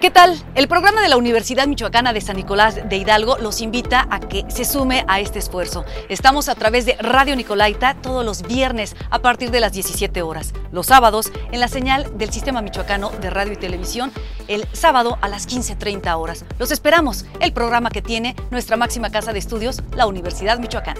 ¿Qué tal? El programa de la Universidad Michoacana de San Nicolás de Hidalgo los invita a que se sume a este esfuerzo. Estamos a través de Radio Nicolaita todos los viernes a partir de las 17 horas, los sábados en la señal del Sistema Michoacano de Radio y Televisión, el sábado a las 15.30 horas. Los esperamos, el programa que tiene nuestra máxima casa de estudios, la Universidad Michoacana.